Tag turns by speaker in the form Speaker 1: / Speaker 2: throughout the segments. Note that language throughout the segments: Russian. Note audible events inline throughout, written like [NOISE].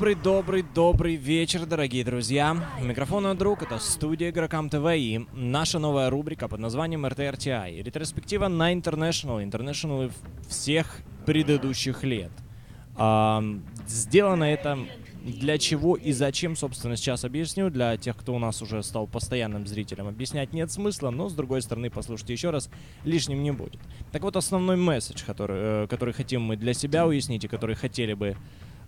Speaker 1: Добрый, добрый, добрый вечер, дорогие друзья. Микрофон друг, это студия Игрокам ТВ и наша новая рубрика под названием RTRTI. Ретроспектива на International, International всех предыдущих лет. А, сделано это для чего и зачем, собственно, сейчас объясню. Для тех, кто у нас уже стал постоянным зрителем, объяснять нет смысла, но, с другой стороны, послушайте еще раз, лишним не будет. Так вот, основной месседж, который, э, который хотим мы для себя уяснить и который хотели бы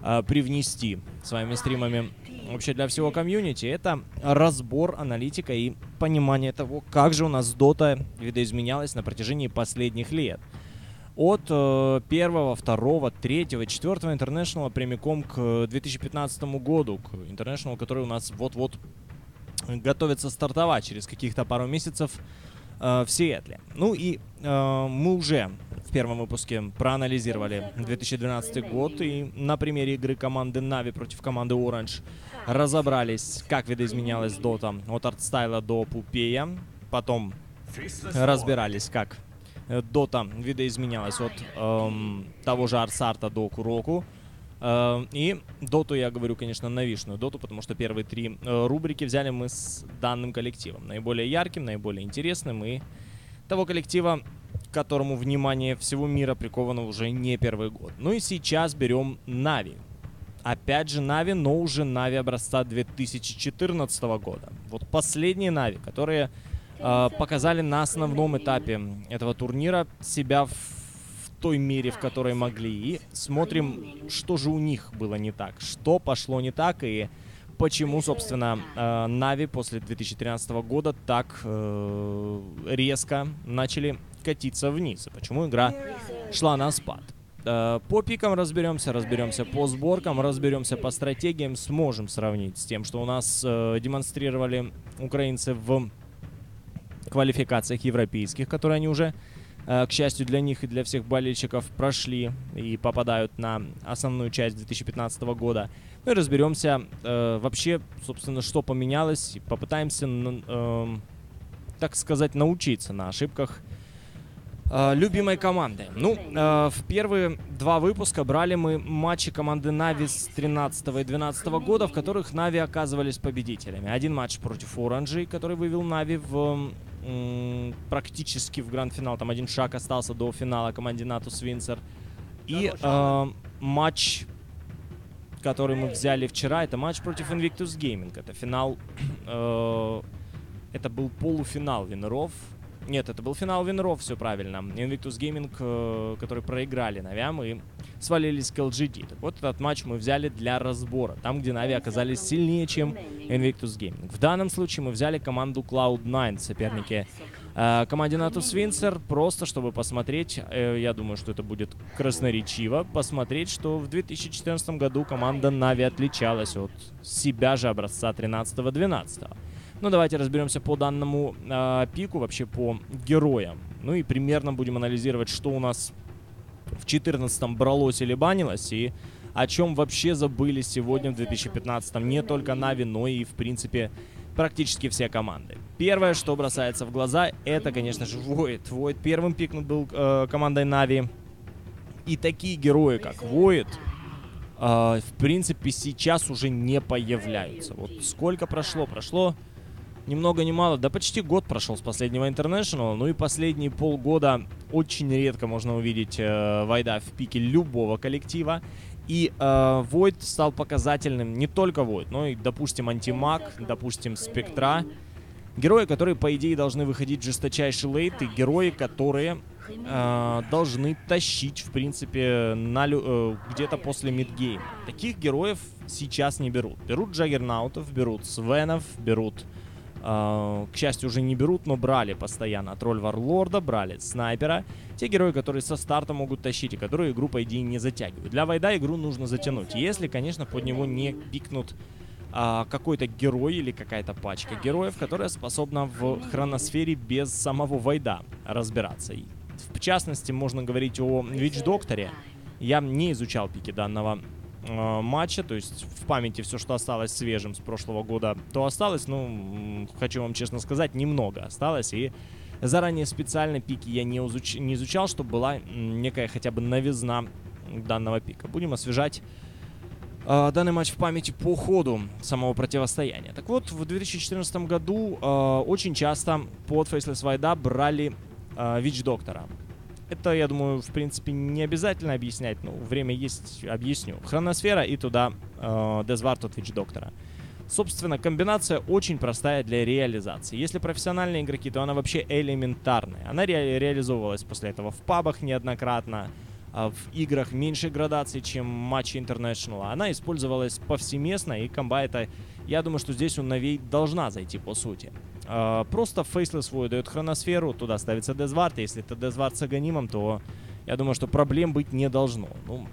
Speaker 1: э, привнести своими стримами вообще для всего комьюнити, это разбор, аналитика и понимание того, как же у нас Dota видоизменялась на протяжении последних лет от э, первого, второго, третьего, четвертого интернешнала прямиком к 2015 году, к интернешналу, который у нас вот-вот готовится стартовать через каких-то пару месяцев э, в Сиэтле. Ну и э, мы уже в первом выпуске проанализировали 2012 год и на примере игры команды Navi против команды Orange разобрались, как видоизменялась Дота от артстайла до пупея. Потом разбирались, как Дота видоизменялась от эм, того же Арсарта до Куроку. Э, и Доту я говорю, конечно, новишную Доту, потому что первые три э, рубрики взяли мы с данным коллективом. Наиболее ярким, наиболее интересным и того коллектива, которому внимание всего мира приковано уже не первый год. Ну и сейчас берем Нави. Опять же Нави, но уже Нави образца 2014 года. Вот последние Нави, которые э, показали на основном этапе этого турнира себя в, той мере, в которой могли. И смотрим, что же у них было не так, что пошло не так и почему, собственно, э, Нави после 2013 года так э, резко начали катиться вниз. И почему игра шла на спад. Э, по пикам разберемся, разберемся по сборкам, разберемся по стратегиям, сможем сравнить с тем, что у нас э, демонстрировали украинцы в квалификациях европейских, которые они уже, э, к счастью для них и для всех болельщиков, прошли и попадают на основную часть 2015 года. Ну и разберемся э, вообще, собственно, что поменялось, и попытаемся, э, так сказать, научиться на ошибках любимой команды. Ну, э, в первые два выпуска брали мы матчи команды Нави с 13 и 12 года, в которых Нави оказывались победителями. Один матч против Оранжей, который вывел Нави в практически в гранд-финал. Там один шаг остался до финала команде Natus Vincere. И э, матч, который мы взяли вчера, это матч против Invictus Gaming. Это финал... Э, это был полуфинал Винеров. Нет, это был финал Винеров, все правильно. Invictus Gaming, э, которые проиграли Навям и свалились к LGD. Так вот, этот матч мы взяли для разбора. Там, где Нави оказались сильнее, чем Invictus Gaming. В данном случае мы взяли команду Cloud9, соперники э, команде Natus Vincere, просто чтобы посмотреть, э, я думаю, что это будет красноречиво, посмотреть, что в 2014 году команда Нави отличалась от себя же образца 13-12. Ну, давайте разберемся по данному э, пику, вообще по героям. Ну и примерно будем анализировать, что у нас в 14-м бралось или банилось, и о чем вообще забыли сегодня в 2015-м не только Нави, но и, в принципе, практически все команды. Первое, что бросается в глаза, это, конечно же, Void. Void первым пикнут был э, командой Нави. И такие герои, как Void, э, в принципе, сейчас уже не появляются. Вот сколько прошло? Прошло ни много ни мало, да почти год прошел с последнего International, ну и последние полгода очень редко можно увидеть э, Вайда в пике любого коллектива. И э, Void стал показательным не только Void, но и, допустим, Антимаг, допустим, Спектра. Герои, которые, по идее, должны выходить в жесточайший лейт, и герои, которые э, должны тащить, в принципе, на, э, где-то после мидгейма. Таких героев сейчас не берут. Берут Джаггернаутов, берут Свенов, берут к счастью, уже не берут, но брали постоянно. Тролль Варлорда, брали Снайпера. Те герои, которые со старта могут тащить и которые игру, по идее, не затягивают. Для Вайда игру нужно затянуть. Если, конечно, под него не пикнут uh, какой-то герой или какая-то пачка героев, которая способна в хроносфере без самого Вайда разбираться. В частности, можно говорить о Вич Докторе. Я не изучал пики данного э, матча, то есть в памяти все, что осталось свежим с прошлого года, то осталось, ну, хочу вам честно сказать, немного осталось, и заранее специально пики я не, изуч... не изучал, чтобы была некая хотя бы новизна данного пика. Будем освежать э, данный матч в памяти по ходу самого противостояния. Так вот, в 2014 году э, очень часто под Faceless Вайда брали э, Вич Доктора. Это, я думаю, в принципе, не обязательно объяснять, но время есть, объясню. Хроносфера и туда э, от Вич Доктора. Собственно, комбинация очень простая для реализации. Если профессиональные игроки, то она вообще элементарная. Она ре реализовывалась после этого в пабах неоднократно, а в играх меньше градаций, чем матчи International. Она использовалась повсеместно, и комба это, я думаю, что здесь у Навей должна зайти по сути. А, просто Faceless свой дает хроносферу, туда ставится Дезвард. Если это Дезвард с Аганимом, то я думаю, что проблем быть не должно. Ну,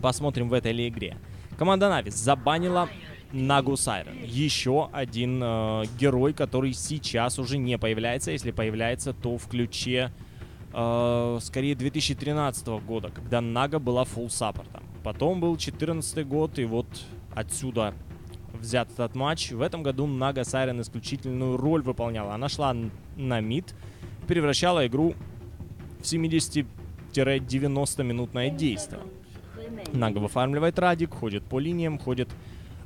Speaker 1: посмотрим в этой ли игре. Команда Навис забанила Нагу Сайрен. Еще один э, герой, который сейчас уже не появляется. Если появляется, то в ключе э, скорее 2013 года, когда Нага была фулл саппортом. Потом был 2014 год, и вот отсюда взят этот матч. В этом году Нага Сайрен исключительную роль выполняла. Она шла на мид, превращала игру в 70-90 минутное действие. Нага выфармливает радик, ходит по линиям, ходит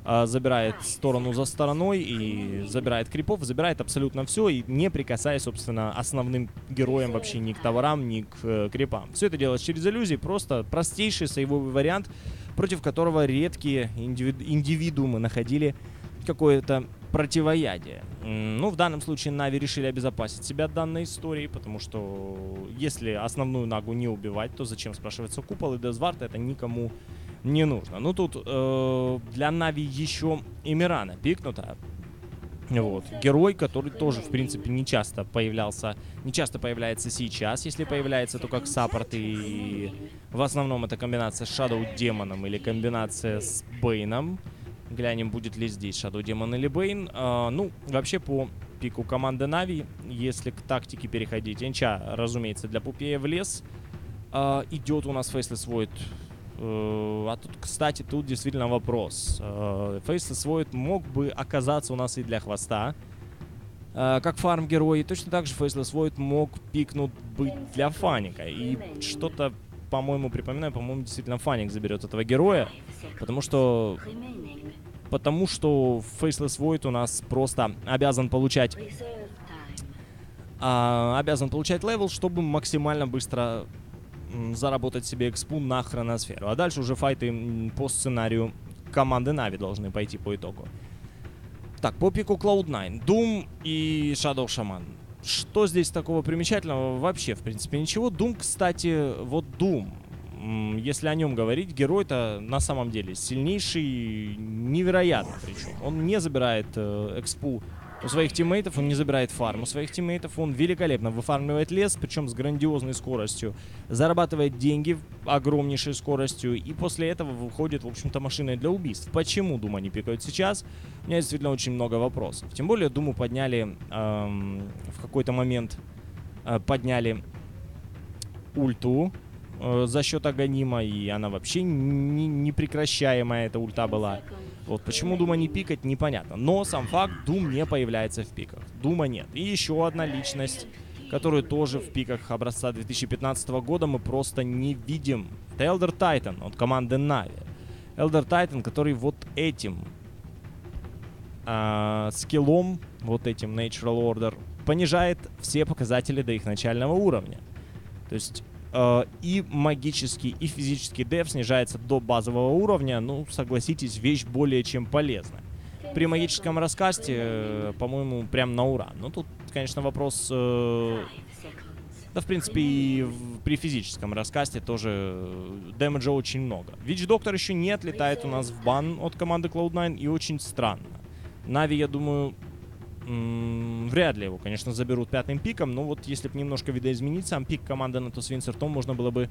Speaker 1: а, забирает сторону за стороной и забирает крипов, забирает абсолютно все и не прикасаясь, собственно, основным героям вообще ни к товарам, ни к э, крипам. Все это делается через иллюзии, просто простейший сейвовый вариант, против которого редкие индивиду индивидуумы находили какое-то противоядие. Ну, в данном случае Нави решили обезопасить себя от данной истории, потому что если основную Нагу не убивать, то зачем, спрашивается, купол и Death Ward, это никому не нужно. Ну, тут э, для Нави еще э, Мирана пикнута. Вот. Герой, который тоже, в принципе, не часто появлялся, не часто появляется сейчас. Если появляется, то как саппорт. И в основном это комбинация с Shadow Демоном или комбинация с Бейном. Глянем, будет ли здесь Shadow Демон или Бейн. А, ну, вообще по пику команды Нави, если к тактике переходить. Энча, разумеется, для Пупея в лес. А, идет у нас Void Э, а тут, кстати, тут действительно вопрос. Фейс Void мог бы оказаться у нас и для хвоста, э, как фарм-герой. И точно так же Faceless Void мог пикнуть быть для Фаника. И что-то, по-моему, припоминаю, по-моему, действительно Фаник заберет этого героя. Потому что... Потому что Faceless Void у нас просто обязан получать... А, обязан получать левел, чтобы максимально быстро заработать себе экспу на хроносферу. А дальше уже файты по сценарию команды Нави должны пойти по итогу. Так, по пику Cloud9, Doom и Shadow Shaman. Что здесь такого примечательного? Вообще, в принципе, ничего. Doom, кстати, вот Doom, если о нем говорить, герой-то на самом деле сильнейший, невероятно причем. Он не забирает э, экспу у своих тиммейтов, он не забирает фарм. У своих тиммейтов он великолепно выфармливает лес, причем с грандиозной скоростью. Зарабатывает деньги огромнейшей скоростью. И после этого выходит, в общем-то, машиной для убийств. Почему Думу они пикают сейчас? У меня действительно очень много вопросов. Тем более Думу подняли эм, в какой-то момент э, подняли ульту э, за счет Аганима, и она вообще не, непрекращаемая, эта ульта была. Вот почему Дума не пикать, непонятно. Но сам факт, Дум не появляется в пиках. Дума нет. И еще одна личность, которую тоже в пиках образца 2015 года мы просто не видим. Это Elder Titan от команды Нави. Elder Titan, который вот этим э, скиллом, вот этим Natural Order, понижает все показатели до их начального уровня. То есть и магический, и физический деф снижается до базового уровня, ну, согласитесь, вещь более чем полезная. При магическом раскасте, э, по-моему, прям на ура. Ну, тут, конечно, вопрос... Э, да, в принципе, и в, при физическом раскасте тоже э, дэмэджа очень много. Вич Доктор еще не отлетает у нас в бан от команды Cloud9, и очень странно. Нави, я думаю, вряд ли его, конечно, заберут пятым пиком, но вот если бы немножко видоизменить сам пик команды на Свинцер, то можно было бы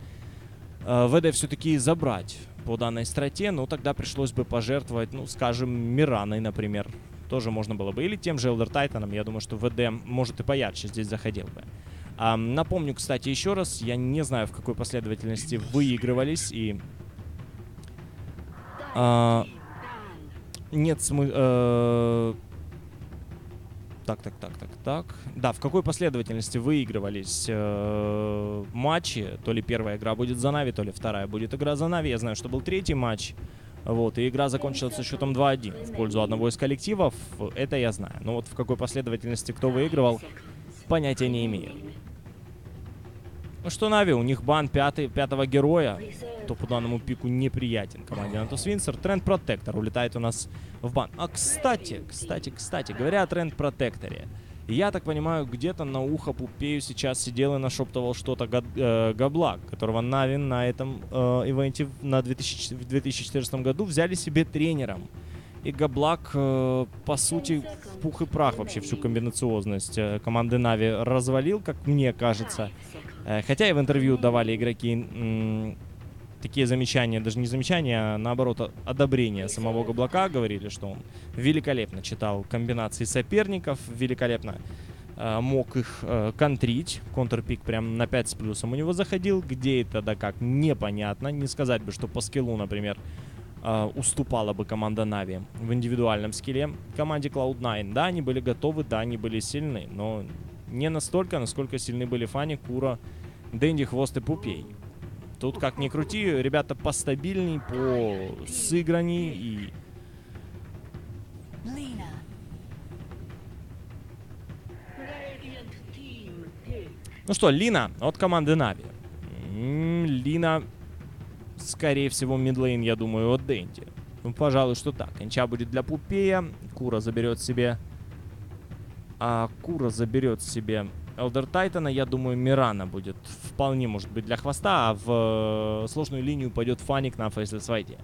Speaker 1: э, ВД все-таки забрать по данной страте, но тогда пришлось бы пожертвовать, ну, скажем, Мираной, например. Тоже можно было бы. Или тем же Элдер Тайтаном. Я думаю, что ВД, может, и поярче здесь заходил бы. А, напомню, кстати, еще раз, я не знаю, в какой последовательности выигрывались и... А, нет смысла... Так, так, так, так, так. Да, в какой последовательности выигрывались э, матчи? То ли первая игра будет за Нави, то ли вторая будет игра за Нави. Я знаю, что был третий матч. Вот, и игра закончилась со счетом 2-1 в пользу одного из коллективов. Это я знаю. Но вот в какой последовательности кто выигрывал, понятия не имею. Ну что Нави, у них бан пятый, пятого героя, кто по данному пику неприятен команде Натус Винсер. Тренд Протектор улетает у нас в бан. А кстати, кстати, кстати, говоря о Тренд Протекторе. Я так понимаю, где-то на ухо Пупею сейчас сидел и нашептывал что-то э, которого Навин на этом э, ивенте на 2000, в 2014 году взяли себе тренером. И Габлак, э, по сути, в пух и прах вообще всю комбинациозность э, команды Нави развалил, как мне кажется. Э, хотя и в интервью давали игроки такие замечания, даже не замечания, а наоборот одобрение самого Габлака. Говорили, что он великолепно читал комбинации соперников, великолепно э, мог их э, контрить. Контрпик прям на 5 с плюсом у него заходил. Где это да как, непонятно. Не сказать бы, что по скиллу, например, э, уступала бы команда Нави в индивидуальном скилле команде Cloud9. Да, они были готовы, да, они были сильны, но не настолько, насколько сильны были Фани, Кура, Дэнди, Хвост и Пупей. Тут, как ни крути, ребята постабильней, по сыгранней и... Ну что, Лина от команды Нави. Лина, скорее всего, мидлейн, я думаю, от Дэнди. Ну, пожалуй, что так. Энча будет для Пупея. Кура заберет себе а Кура заберет себе Элдер Тайтана, я думаю, Мирана будет вполне, может быть, для хвоста, а в э, сложную линию пойдет Фаник на Фейслес Вайде.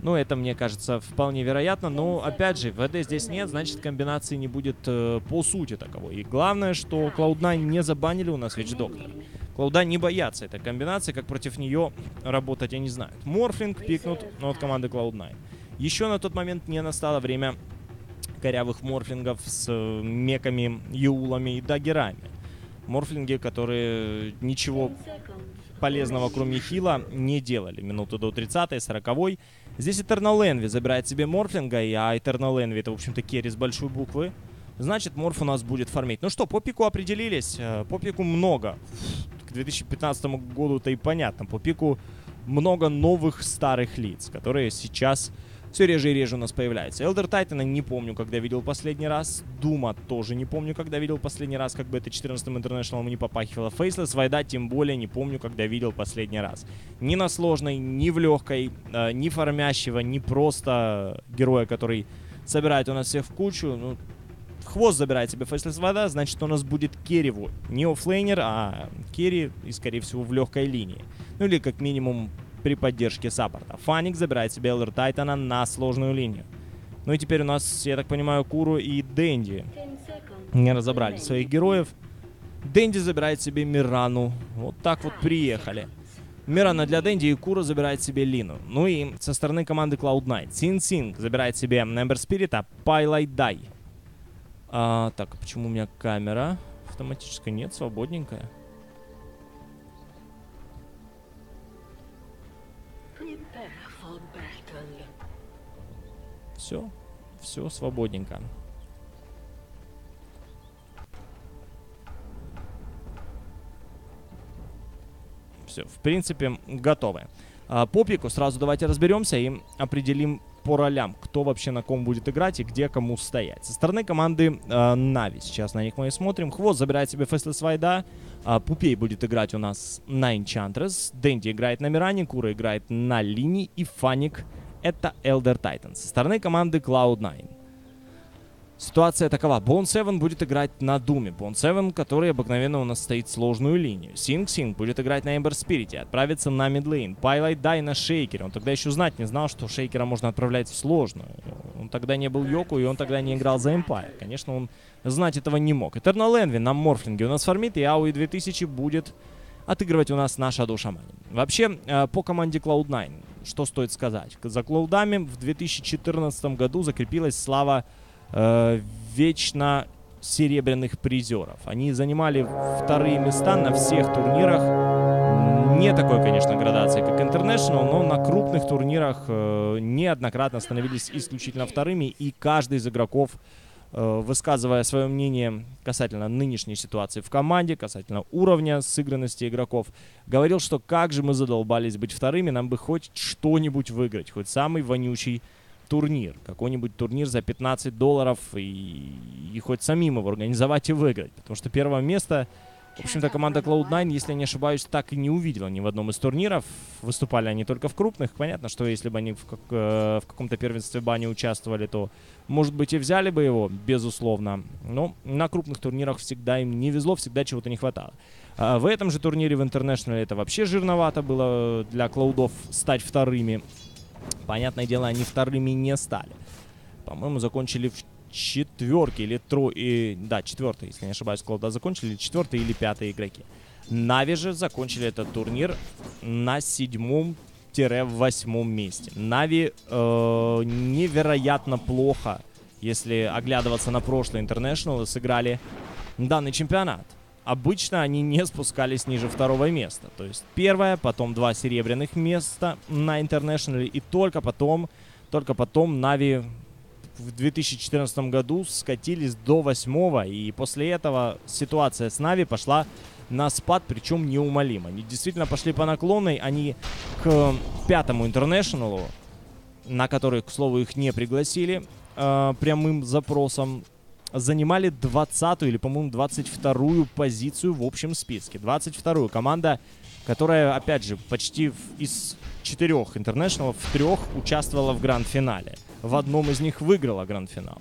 Speaker 1: Ну, это, мне кажется, вполне вероятно, но, опять же, ВД здесь нет, значит, комбинации не будет э, по сути таковой. И главное, что Cloud9 не забанили у нас Вич Доктор. Cloud9 не боятся этой комбинации, как против нее работать, я не знаю. Морфлинг пикнут, но от команды Cloud9. Еще на тот момент не настало время корявых морфлингов с э, меками, юлами и дагерами. Морфлинги, которые ничего полезного, кроме хила, не делали. Минуту до 30-й, 40-й. Здесь Eternal Envy забирает себе Морфлинга, а Eternal Envy это, в общем-то, керри с большой буквы. Значит, Морф у нас будет фармить. Ну что, по пику определились. Э, по пику много. К 2015 году-то и понятно. По пику много новых старых лиц, которые сейчас все реже и реже у нас появляется. Элдер Тайтана не помню, когда видел последний раз. Дума тоже не помню, когда видел последний раз, как бы это 14-м Интернешнлом не попахивало. Фейслес Вайда тем более не помню, когда видел последний раз. Ни на сложной, ни в легкой, э, ни фармящего, ни просто героя, который собирает у нас всех в кучу. Ну, хвост забирает себе Фейслес Вода, значит у нас будет керри Не оффлейнер, а керри и, скорее всего, в легкой линии. Ну или как минимум при поддержке саппорта. Фаник забирает себе Elder Titan а на сложную линию. Ну и теперь у нас, я так понимаю, Куру и Дэнди не разобрали своих героев. Дэнди забирает себе Мирану. Вот так вот приехали. Мирана для Дэнди и Кура забирает себе Лину. Ну и со стороны команды Cloud9. SingSing забирает себе Ember Spirit, а Pieliedie. А, так, почему у меня камера автоматическая? Нет, свободненькая. Все, все свободненько. Все, в принципе, готовы. А, по пику сразу давайте разберемся и определим по ролям, кто вообще на ком будет играть и где кому стоять. Со стороны команды э, Нави, сейчас на них мы и смотрим. Хвост забирает себе Фестлес Вайда, э, Пупей будет играть у нас на Enchantress, Дэнди играет на Миране, Кура играет на Лине и Фаник это Elder Titan. Со стороны команды Cloud9. Ситуация такова. Bone 7 будет играть на Думе. Bone 7, который обыкновенно у нас стоит сложную линию. SingSing будет играть на Ember Spirit и отправиться на мидлейн. Pieliedie на Шейкере. Он тогда еще знать не знал, что Шейкера можно отправлять в сложную. Он тогда не был Йоку, и он тогда не играл за Empire. Конечно, он знать этого не мог. Eternal Envy на Морфлинге у нас фармит, и Ауи 2000 будет отыгрывать у нас наша душа Shaman. Вообще, э, по команде Cloud9, что стоит сказать? За Клоудами в 2014 году закрепилась слава э, вечно серебряных призеров. Они занимали вторые места на всех турнирах. Не такой, конечно, градации, как International, но на крупных турнирах э, неоднократно становились исключительно вторыми, и каждый из игроков высказывая свое мнение касательно нынешней ситуации в команде, касательно уровня сыгранности игроков, говорил, что как же мы задолбались быть вторыми, нам бы хоть что-нибудь выиграть, хоть самый вонючий турнир, какой-нибудь турнир за 15 долларов и, и хоть самим его организовать и выиграть, потому что первое место в общем-то, команда Cloud9, если не ошибаюсь, так и не увидела ни в одном из турниров. Выступали они только в крупных. Понятно, что если бы они в, как, э, в каком-то первенстве бани участвовали, то, может быть, и взяли бы его, безусловно. Но на крупных турнирах всегда им не везло, всегда чего-то не хватало. А в этом же турнире в International это вообще жирновато было для Клаудов стать вторыми. Понятное дело, они вторыми не стали. По-моему, закончили в четверки или тро... И, да, четвертый, если не ошибаюсь, Клоуда закончили, четвертые или пятые игроки. Нави же закончили этот турнир на седьмом-восьмом месте. Нави э, невероятно плохо, если оглядываться на прошлый Интернешнл, сыграли данный чемпионат. Обычно они не спускались ниже второго места. То есть первое, потом два серебряных места на Интернешнале, и только потом, только потом Нави в 2014 году скатились до восьмого, и после этого ситуация с Нави пошла на спад, причем неумолимо. Они действительно пошли по наклонной, они к пятому интернешнлу, на который, к слову, их не пригласили э, прямым запросом, занимали 20 или, по-моему, 22-ю позицию в общем списке. 22-ю. Команда, которая, опять же, почти из четырех интернешнлов в трех участвовала в гранд-финале в одном из них выиграла гранд-финал.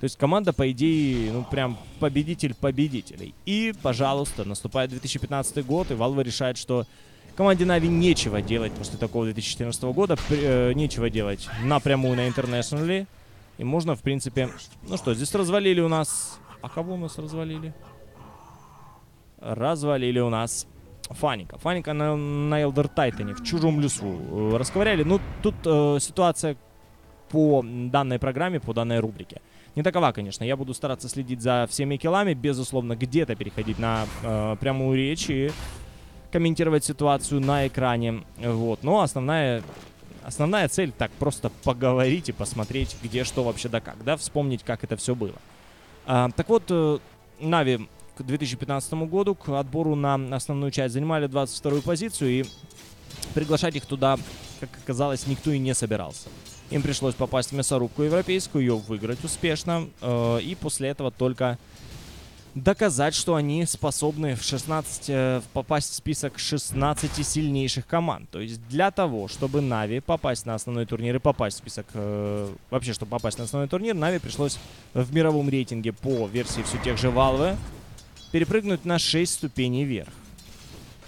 Speaker 1: То есть команда, по идее, ну прям победитель победителей. И, пожалуйста, наступает 2015 год, и Valve решает, что команде Нави нечего делать после такого 2014 года, э, нечего делать напрямую на Интернешнале. И можно, в принципе... Ну что, здесь развалили у нас... А кого у нас развалили? Развалили у нас Фаника. Фаника на, на Элдер Тайтане в чужом лесу э, расковыряли. Ну, тут э, ситуация по данной программе, по данной рубрике. Не такова, конечно. Я буду стараться следить за всеми килами, безусловно, где-то переходить на э, прямую речь и комментировать ситуацию на экране. Вот. Но основная, основная цель так просто поговорить и посмотреть, где что вообще да как, да, вспомнить, как это все было. А, так вот, э, Нави к 2015 году к отбору на основную часть занимали 22-ю позицию, и приглашать их туда, как оказалось, никто и не собирался. Им пришлось попасть в мясорубку европейскую, ее выиграть успешно. Э, и после этого только доказать, что они способны в 16, э, попасть в список 16 сильнейших команд. То есть для того, чтобы Нави попасть на основной турнир и попасть в список... Э, вообще, чтобы попасть на основной турнир, Нави пришлось в мировом рейтинге по версии все тех же Valve перепрыгнуть на 6 ступеней вверх.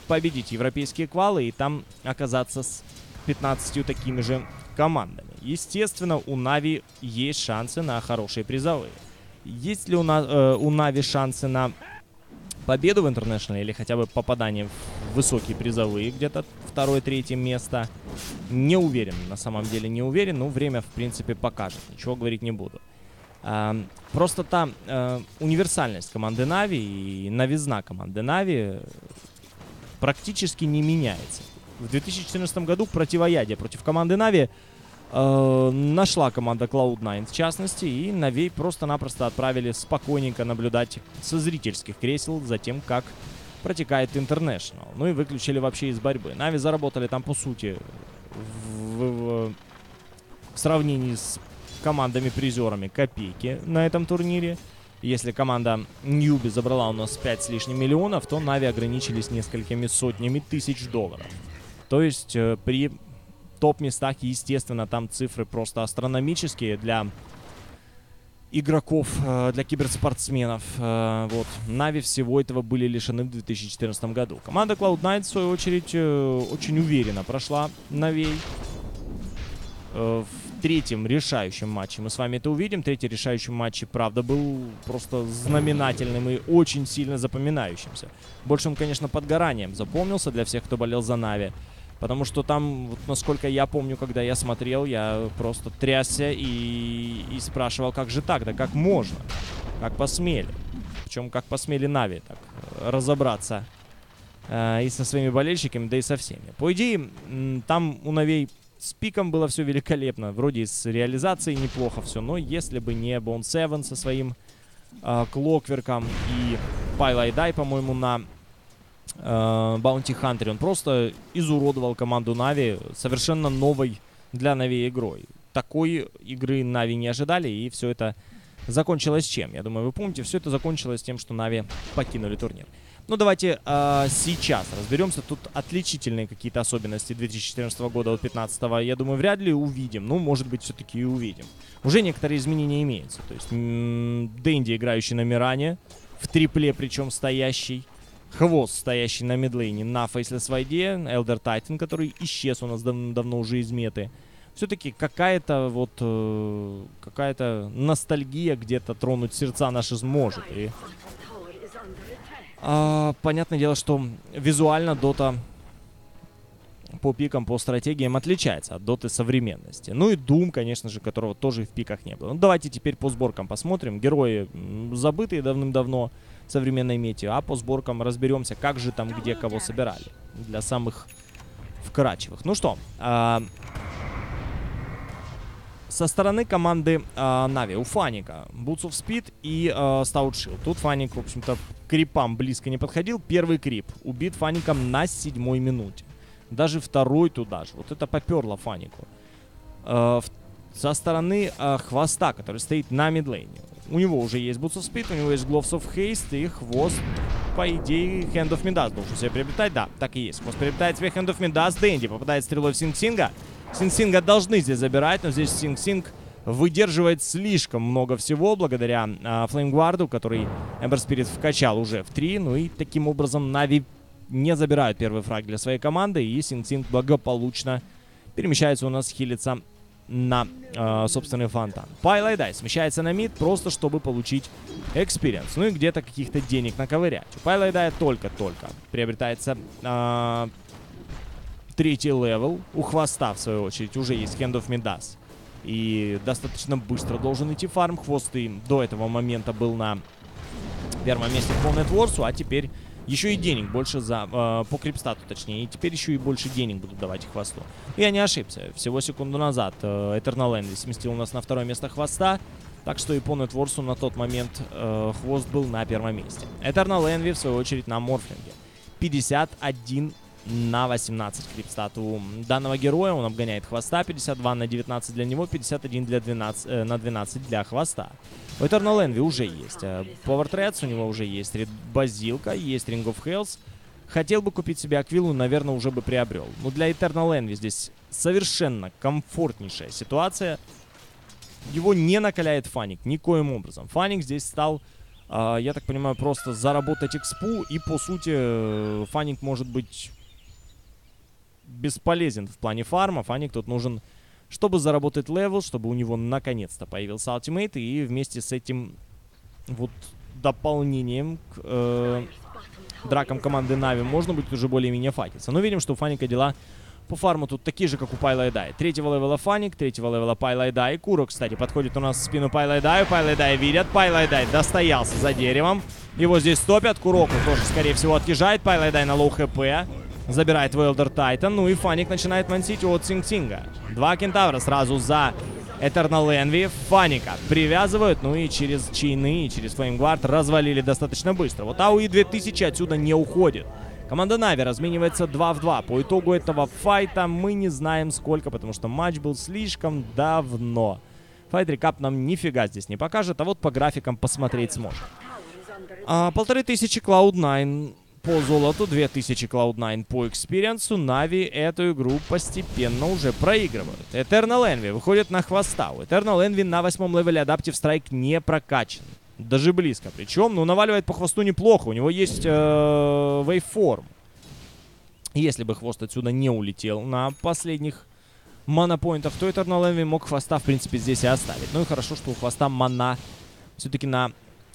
Speaker 1: Победить европейские квалы и там оказаться с 15 такими же командами. Естественно, у Нави есть шансы на хорошие призовые. Есть ли у, на, э, у Нави шансы на победу в Интернешнл или хотя бы попадание в высокие призовые, где-то второе-третье место? Не уверен, на самом деле не уверен, но время, в принципе, покажет. Ничего говорить не буду. Просто та э, универсальность команды Нави и новизна команды Нави практически не меняется. В 2014 году противоядие против команды Нави э, нашла команда Cloud9 в частности, и Навей просто-напросто отправили спокойненько наблюдать со зрительских кресел за тем, как протекает International. Ну и выключили вообще из борьбы. Нави заработали там, по сути, в, в, в сравнении с командами-призерами копейки на этом турнире. Если команда Ньюби забрала у нас 5 с лишним миллионов, то Нави ограничились несколькими сотнями тысяч долларов. То есть э, при топ-местах, естественно, там цифры просто астрономические для игроков, э, для киберспортсменов. Э, вот. Нави всего этого были лишены в 2014 году. Команда Cloud9, в свою очередь, э, очень уверенно прошла Навей. В третьем решающем матче мы с вами это увидим. Третий решающий матч, правда, был просто знаменательным и очень сильно запоминающимся. Больше он, конечно, подгоранием запомнился для всех, кто болел за Нави. Потому что там, вот, насколько я помню, когда я смотрел, я просто трясся и, и спрашивал, как же так, да как можно, как посмели. Причем как посмели Нави так разобраться э, и со своими болельщиками, да и со всеми. По идее, там у Навей с пиком было все великолепно. Вроде с реализацией неплохо все, но если бы не Bone 7 со своим э, Клокверком и Pieliedie, по-моему, на Баунти Хантере. Он просто изуродовал команду Нави совершенно новой для Нави игрой. Такой игры Нави не ожидали, и все это закончилось чем? Я думаю, вы помните, все это закончилось тем, что Нави покинули турнир. Ну, давайте э, сейчас разберемся. Тут отличительные какие-то особенности 2014 года от 2015. Я думаю, вряд ли увидим. Ну, может быть, все-таки и увидим. Уже некоторые изменения имеются. То есть Дэнди, играющий на Миране, в трипле причем стоящий. Хвост, стоящий на мидлейне на Faceless Вайде. Элдер Тайтан, который исчез у нас дав давно уже из меты. Все-таки какая-то вот... Э, какая-то ностальгия где-то тронуть сердца наши сможет. И а, понятное дело, что визуально Дота по пикам, по стратегиям отличается от доты современности. Ну и Doom, конечно же, которого тоже в пиках не было. Ну давайте теперь по сборкам посмотрим. Герои забытые давным-давно современной мете, а по сборкам разберемся, как же там, где кого собирали. Для самых вкрадчивых. Ну что, а, со стороны команды э, Нави у Фаника Boots of Speed и э, Stout Shield. Тут Фаник, в общем-то, крипам близко не подходил. Первый крип убит Фаником на седьмой минуте. Даже второй туда же. Вот это поперло Фанику. Э, со стороны хвоста, который стоит на мидлейне. У него уже есть Boots of Speed, у него есть Gloves of Haste и хвост, по идее, Hand of Midas должен себе приобретать. Да, так и есть. Хвост приобретает себе Hand of Midas. Дэнди попадает стрелой в SingSing а. SingSing а должны здесь забирать, но здесь SingSing выдерживает слишком много всего благодаря э, который Ember Spirit вкачал уже в 3. Ну и таким образом Нави не забирают первый фраг для своей команды. И Синг-Синг благополучно перемещается у нас хилиться на э, собственный фонтан. Пайлайдай смещается на мид просто, чтобы получить experience. Ну и где-то каких-то денег наковырять. У Пайлайдая только-только приобретается э, третий level. У хвоста, в свою очередь, уже есть Hand of Midas. И достаточно быстро должен идти фарм. Хвост и до этого момента был на первом месте по нетворсу, а теперь еще и денег больше за... Э, по крипстату, точнее. И теперь еще и больше денег будут давать хвосту. Я не ошибся. Всего секунду назад э, Eternal Envy сместил у нас на второе место хвоста. Так что и по нетворсу на тот момент э, хвост был на первом месте. Eternal Envy, в свою очередь, на Морфлинге. 51 на 18 крипстат у данного героя. Он обгоняет хвоста. 52 на 19 для него, 51 для 12, э, на 12 для хвоста. У Eternal Envy уже есть э, Power Threads, у него уже есть Базилка, есть Ring of Hells. Хотел бы купить себе Аквилу, наверное, уже бы приобрел. Но для Eternal Envy здесь совершенно комфортнейшая ситуация. Его не накаляет Фаник никоим образом. Фаник здесь стал, э, я так понимаю, просто заработать экспу. И, по сути, э, Фаник может быть бесполезен в плане фарма. Фаник тут нужен, чтобы заработать level, чтобы у него наконец-то появился ultimate. И вместе с этим вот дополнением к э, дракам команды Нави можно будет уже более-менее файтиться. Но видим, что у Фаника дела по фарму тут такие же, как у Пайлайдай. Третьего level а Фаник, третьего level а Пайлайдай. Куро, кстати, подходит у нас в спину Пайла Эдаю. Пайла Эдай видят. Пайла Эдай достоялся за деревом. Его здесь топят. Куроку тоже, скорее всего, отъезжает. Пайлайдай на low хп. Забирает Elder Titan. Ну и Фаник начинает мансить от Синг-Синга. Два кентавра сразу за Eternal Envy. Фаника привязывают. Ну и через chain ы, и через Flame Guard развалили достаточно быстро. Вот АУИ 2000 отсюда не уходит. Команда Нави разменивается 2 в 2. По итогу этого файта мы не знаем сколько, потому что матч был слишком давно. Fight recap нам нифига здесь не покажет, а вот по графикам посмотреть сможем. А, полторы тысячи Cloud9 по золоту, 2000 Cloud9 по experience у. Нави эту игру постепенно уже проигрывают. Eternal Envy выходит на хвоста. У Eternal Envy на восьмом level е Adaptive Strike не прокачан. Даже близко. Причем, ну, наваливает по хвосту неплохо. У него есть э, Waveform. Если бы хвост отсюда не улетел на последних mana point ах, то Eternal Envy мог хвоста, в принципе, здесь и оставить. Ну и хорошо, что у хвоста мана все-таки на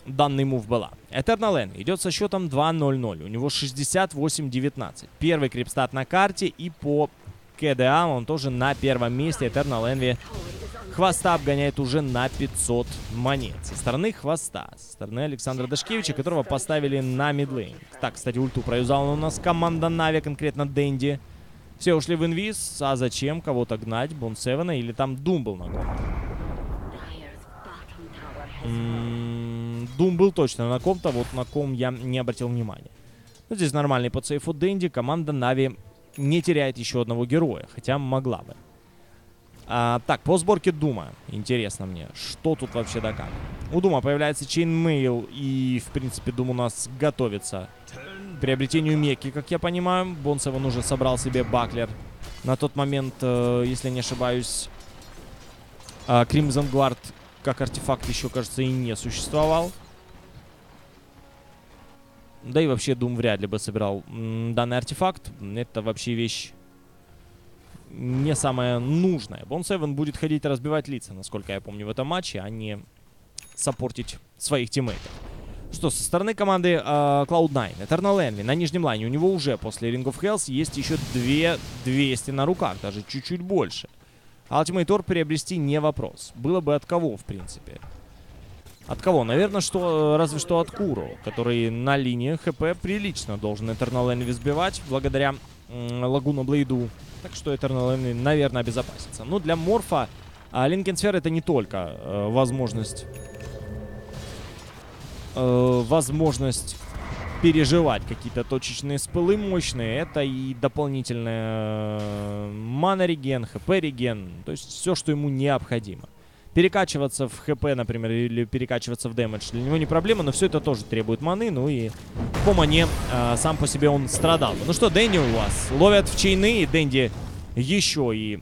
Speaker 1: данный move была. Envy идет со счетом 2-0-0. У него 68-19. Первый creep stat на карте и по КДА он тоже на первом месте. Eternal Envy хвоста обгоняет уже на 500 монет. Со стороны хвоста, со стороны Александра Дашкевича, которого поставили на midlane. Так, кстати, ульту проюзала у нас команда Нави, конкретно Дэнди. Все ушли в инвиз, а зачем кого-то гнать? Бон Севена или там Дум был на гон? Дум был точно на ком-то, вот на ком я не обратил внимания. Но здесь нормальный по save у Дэнди. Команда Нави не теряет еще одного героя, хотя могла бы. А, так, по сборке Дума. Интересно мне, что тут вообще да как. У Дума появляется Chainmail, и, в принципе, Дум у нас готовится к приобретению Мекки, как я понимаю. Бонсеван уже собрал себе Buckler. На тот момент, э, если не ошибаюсь, э, Crimson Guard как артефакт еще, кажется, и не существовал. Да и вообще Doom вряд ли бы собирал данный артефакт. Это вообще вещь не самая нужная. Бон Севен будет ходить разбивать лица, насколько я помню, в этом матче, а не саппортить своих тиммейтов. Что, со стороны команды э, Cloud9, Eternal Envy на нижнем лайне, у него уже после Ring of Hells есть еще 2 200 на руках, даже чуть-чуть больше. Ultimate Orb приобрести не вопрос. Было бы от кого, в принципе. От кого? Наверное, что разве что от Куру, который на линии ХП прилично должен Eternal Envy сбивать, благодаря Лагуна Блейду. Так что Eternal Envy, наверное, обезопасится. Но для Морфа а Линкен Сфера это не только э, возможность... Э, возможность переживать какие-то точечные спылы мощные. Это и дополнительная э, мана-реген, хп-реген. То есть все, что ему необходимо. Перекачиваться в хп, например, или перекачиваться в дэмэдж для него не проблема, но все это тоже требует маны. Ну и по мане э, сам по себе он страдал. Ну что, Дэнди у вас ловят в чайны, и Дэнди еще и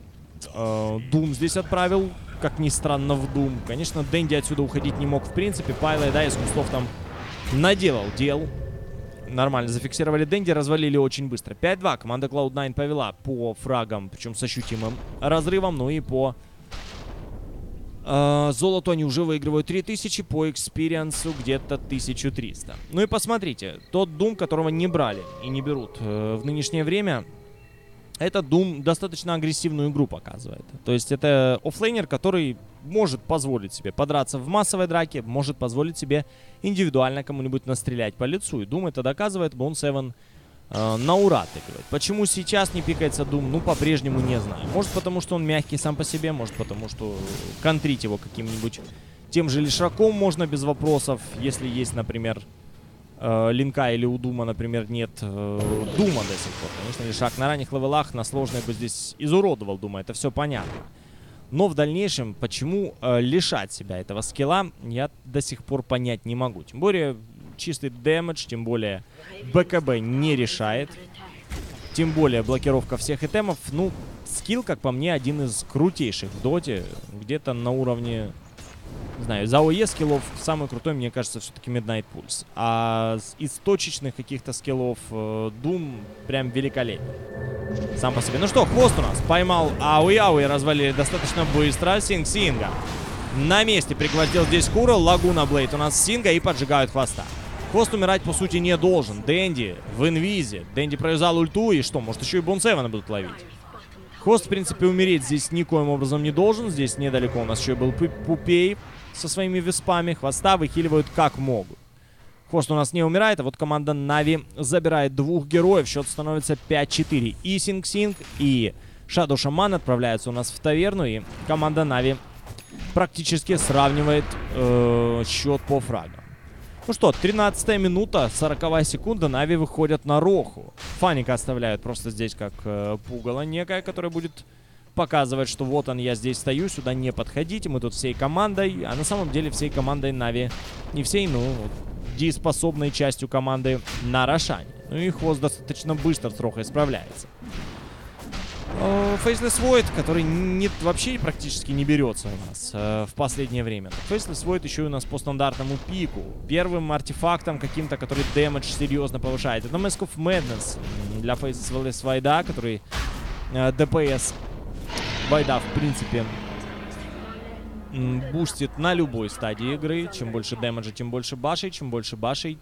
Speaker 1: э, Дум здесь отправил. Как ни странно, в Дум. Конечно, Дэнди отсюда уходить не мог в принципе. Пайлай, да, из кустов там наделал дел. Нормально зафиксировали Дэнди, развалили очень быстро. 5-2. Команда Cloud9 повела по фрагам, причем с ощутимым разрывом. Ну и по э, золоту они уже выигрывают 3000, по experience у где-то 1300. Ну и посмотрите, тот Дум, которого не брали и не берут э, в нынешнее время, этот Doom достаточно агрессивную игру показывает. То есть это оффлейнер, который может позволить себе подраться в массовой драке, может позволить себе индивидуально кому-нибудь настрелять по лицу. И Doom это доказывает, Bone 7 э, на ура тыкает. Почему сейчас не пикается Doom, ну по-прежнему не знаю. Может потому, что он мягкий сам по себе, может потому, что контрить его каким-нибудь тем же лишаком можно без вопросов, если есть, например, э, линка или у Дума, например, нет э, Дума до сих пор. Конечно, лишак на ранних левелах на сложной бы здесь изуродовал Дума, это все понятно. Но в дальнейшем, почему э, лишать себя этого скилла, я до сих пор понять не могу. Тем более, чистый дэмэдж, тем более БКБ не решает. Тем более, блокировка всех итемов. Ну, скилл, как по мне, один из крутейших в доте. Где-то на уровне не знаю, за ОЕ скиллов самый крутой, мне кажется, все-таки Midnight Pulse. А из точечных каких-то скиллов э, Doom прям великолепен. Сам по себе. Ну что, хвост у нас поймал Ауи. Ауи развалили достаточно быстро. Синг Синга. На месте прихватил здесь Кура. Laguna Blade у нас Синга и поджигают хвоста. Хвост умирать, по сути, не должен. Дэнди в инвизе. Дэнди провязал ульту. И что, может, еще и Бонсевена будут ловить? Хвост, в принципе, умереть здесь никоим образом не должен. Здесь недалеко у нас еще был Пупей со своими виспами. Хвоста выхиливают как могут. Хвост у нас не умирает, а вот команда Нави забирает двух героев. Счет становится 5-4. И Синг-Синг, и Шадо Шаман отправляются у нас в таверну. И команда Нави практически сравнивает э, счет по фрагам. Ну что, 13 минута, 40 секунда, Нави выходят на Роху. Фаника оставляют просто здесь как э, пугало некое, которое будет показывать, что вот он, я здесь стою, сюда не подходите, мы тут всей командой, а на самом деле всей командой Нави, не всей, ну, дееспособной частью команды на Рошане. Ну и хвост достаточно быстро с Рохой справляется. Faceless Void, который не, вообще практически не берется у нас э, в последнее время. Faceless Void еще и у нас по стандартному пику. Первым артефактом каким-то, который damage серьезно повышает. Это Mask of Madness для Faceless Void, который э, DPS войда, в принципе, бустит на любой стадии игры. Чем больше damage а, тем больше башей. Чем больше башей,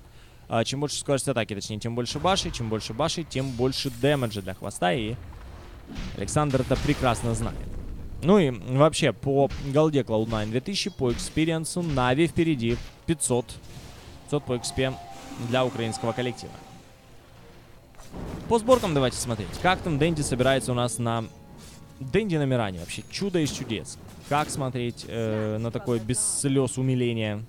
Speaker 1: а, чем больше скорость атаки, точнее, тем больше башей. Чем больше башей, тем больше damage а для хвоста. И Александр это прекрасно знает. Ну и вообще, по голде Cloud9 2000, по experience у, Нави впереди 500. 500 по экспе для украинского коллектива. По сборкам давайте смотреть. Как там Дэнди собирается у нас на Дэнди на Миране вообще чудо из чудес. Как смотреть э, на такое без слез умиления?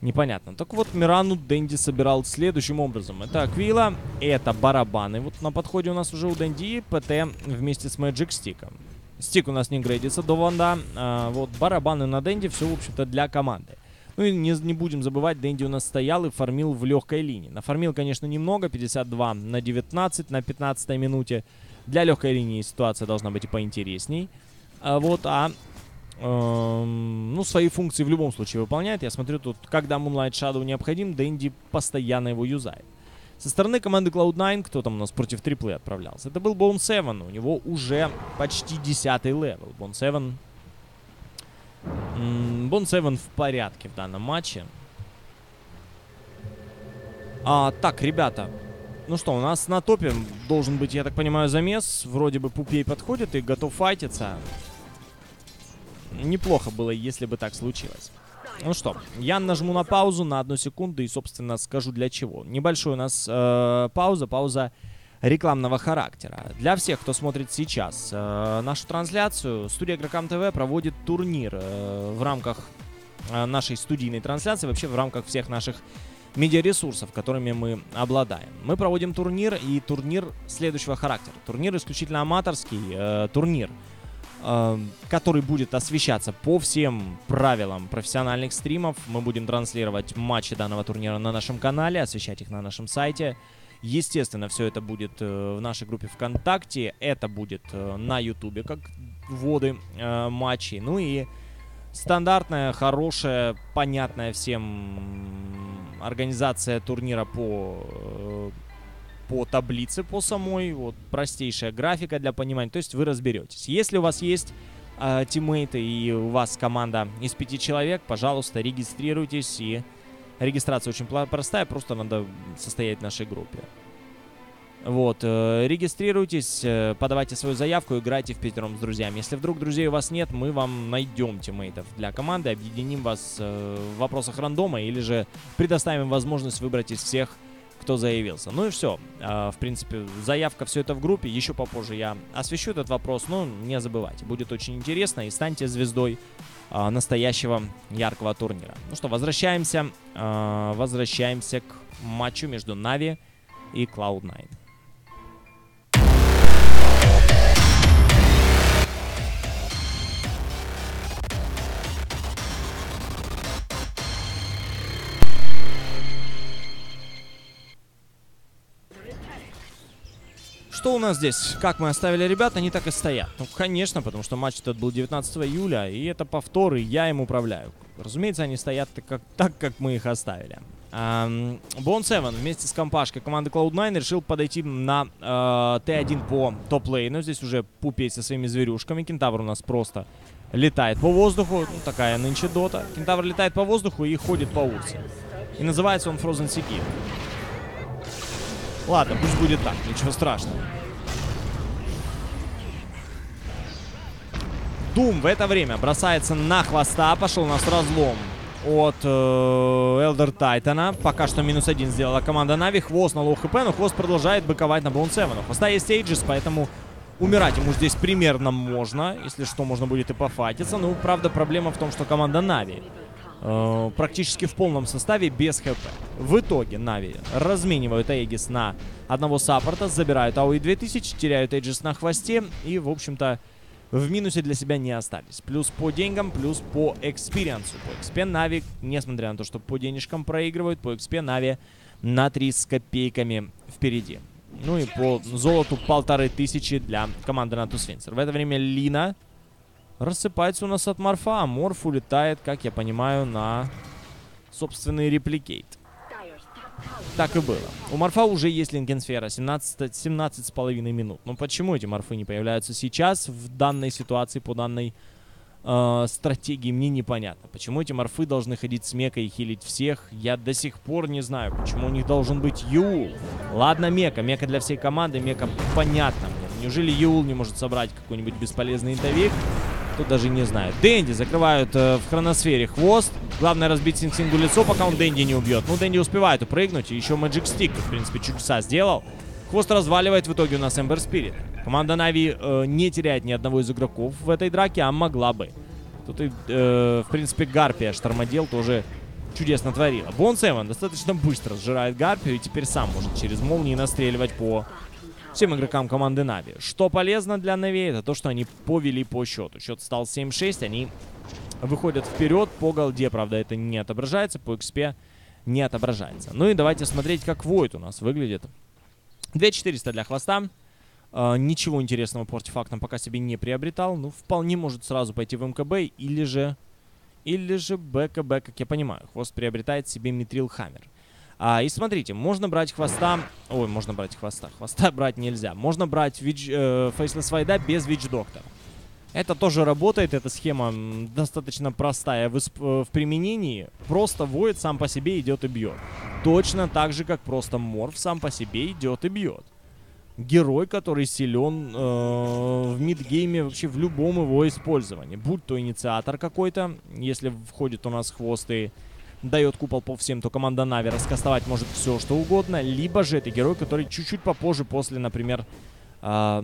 Speaker 1: Непонятно. Так вот, Мирану Дэнди собирал следующим образом. Это Аквила, это барабаны. Вот на подходе у нас уже у Дэнди ПТ вместе с Magic Stick. Стик у нас не грейдится до ванда. А, вот барабаны на Дэнди, все, в общем-то, для команды. Ну и не, не будем забывать, Дэнди у нас стоял и фармил в легкой линии. Нафармил, конечно, немного, 52 на 19 на 15 минуте. Для легкой линии ситуация должна быть и поинтересней. А вот, а эм, ну, свои функции в любом случае выполняет. Я смотрю тут, когда Moonlight Shadow необходим, Дэнди постоянно его юзает. Со стороны команды Cloud9, кто там у нас против триплы отправлялся? Это был Bone 7, у него уже почти 10 level. Bone 7... Bone 7 в порядке в данном матче. А, так, ребята, ну что, у нас на топе должен быть, я так понимаю, замес. Вроде бы Пупей подходит и готов файтиться. Неплохо было, если бы так случилось. Ну что, я нажму на паузу на одну секунду и, собственно, скажу для чего. Небольшая у нас э, пауза, пауза рекламного характера. Для всех, кто смотрит сейчас э, нашу трансляцию, студия Игрокам ТВ проводит турнир э, в рамках э, нашей студийной трансляции, вообще в рамках всех наших медиаресурсов, которыми мы обладаем. Мы проводим турнир, и турнир следующего характера. Турнир исключительно аматорский, э, турнир – который будет освещаться по всем правилам профессиональных стримов. Мы будем транслировать матчи данного турнира на нашем канале, освещать их на нашем сайте. Естественно, все это будет э, в нашей группе ВКонтакте, это будет э, на Ютубе, как вводы э, матчей. Ну и стандартная, хорошая, понятная всем организация турнира по по таблице, по самой, вот простейшая графика для понимания, то есть вы разберетесь. Если у вас есть э, тиммейты и у вас команда из пяти человек, пожалуйста, регистрируйтесь и регистрация очень простая, просто надо состоять в нашей группе. Вот, э, регистрируйтесь, э, подавайте свою заявку, играйте в пятером с друзьями. Если вдруг друзей у вас нет, мы вам найдем тиммейтов для команды, объединим вас э, в вопросах рандома или же предоставим возможность выбрать из всех кто заявился. Ну и все. А, в принципе, заявка все это в группе. Еще попозже я освещу этот вопрос, но не забывайте. Будет очень интересно и станьте звездой а, настоящего яркого турнира. Ну что, возвращаемся, а, возвращаемся к матчу между Нави и Cloud9. Что у нас здесь? Как мы оставили ребят, они так и стоят. Ну, конечно, потому что матч этот был 19 июля, и это повтор, и я им управляю. Разумеется, они стоят так, как, так, как мы их оставили. Бон um, 7 вместе с компашкой команды Cloud9 решил подойти на uh, э, Т1 по топ-лейну. Здесь уже пупей со своими зверюшками. Кентавр у нас просто летает по воздуху. Ну, такая нынче дота. Кентавр летает по воздуху и ходит по улице. И называется он Frozen City. Ладно, пусть будет так, ничего страшного. Дум в это время бросается на хвоста, пошел у нас разлом от Elder Titan а. Пока что минус один сделала команда Нави. Хвост на low хп, но хвост продолжает быковать на Боун 7. У хвоста есть Aegis, поэтому умирать ему здесь примерно можно. Если что, можно будет и пофайтиться. Ну, правда, проблема в том, что команда Нави э, практически в полном составе без хп. В итоге Нави разменивают Aegis на одного саппорта, забирают АУИ 2000, теряют Aegis на хвосте и, в общем-то, в минусе для себя не остались. Плюс по деньгам, плюс по experience у. По экспе Нави, несмотря на то, что по денежкам проигрывают, по экспе Нави на 3 с копейками впереди. Ну и по золоту полторы тысячи для команды Natus Vincere. В это время Лина рассыпается у нас от Морфа, а Морф улетает, как я понимаю, на собственный replicate. Так и было. У Морфа уже есть линкенсфера, 17, 17 с половиной минут. Но почему эти морфы не появляются сейчас, в данной ситуации, по данной э, стратегии, мне непонятно. Почему эти морфы должны ходить с мекой и хилить всех, я до сих пор не знаю. Почему у них должен быть Юл? Ладно, мека. Мека для всей команды, мека понятно мне. Неужели Юл не может собрать какой-нибудь бесполезный интовик? Тут даже не знаю. Дэнди закрывают э, в хроносфере хвост. Главное разбить Синг-Сингу лицо, пока он Дэнди не убьет. Ну, Дэнди успевает упрыгнуть. И еще Magic Stick, в принципе, чудеса сделал. Хвост разваливает в итоге у нас Эмбер Спирит. Команда Нави э, не теряет ни одного из игроков в этой драке, а могла бы. Тут и, э, в принципе, Гарпия, Штормодел тоже чудес натворила. Бон Севен достаточно быстро сжирает Гарпию и теперь сам может через молнии настреливать по всем игрокам команды Нави. Что полезно для Нави, это то, что они повели по счету. Счет стал 7-6, они выходят вперед. По голде, правда, это не отображается, по XP не отображается. Ну и давайте смотреть, как Войд у нас выглядит. 2400 для хвоста. Uh, ничего интересного по артефактам пока себе не приобретал. Ну, вполне может сразу пойти в МКБ или же... Или же БКБ, как я понимаю. Хвост приобретает себе Митрил Хаммер. А, и смотрите, можно брать хвоста... Ой, можно брать хвоста. Хвоста [LAUGHS] брать нельзя. Можно брать вич, э, Фейслес Вайда без Вич Доктора. Это тоже работает, эта схема достаточно простая в, э, в применении. Просто воид сам по себе идет и бьет. Точно так же, как просто морф сам по себе идет и бьет герой, который силен э, в мидгейме вообще в любом его использовании. Будь то инициатор какой-то, если входит у нас хвост и дает купол по всем, то команда Нави раскастовать может все, что угодно. Либо же это герой, который чуть-чуть попозже, после, например, э,